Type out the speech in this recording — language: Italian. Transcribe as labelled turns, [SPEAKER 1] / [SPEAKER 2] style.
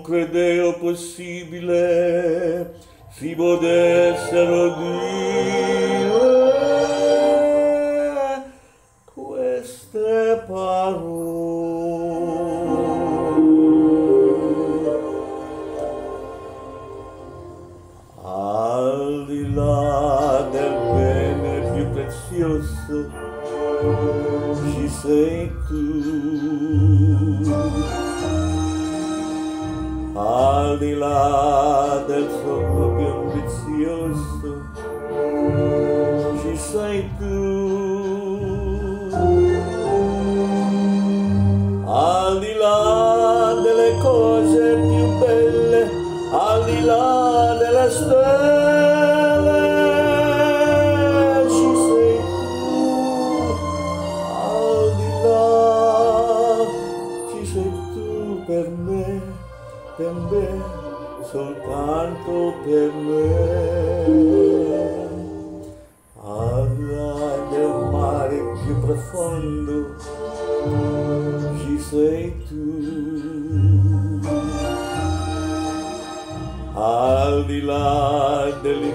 [SPEAKER 1] non credevo possibile si potessero dire queste parole. Al di là del bene più prezioso ci sei tu. Al di là del sogno più ambizioso ci sei tu. Al di là delle cose più belle, al di là delle stelle, per me, soltanto per me. Al di là del mare più profondo, ci sei tu. Al di là dei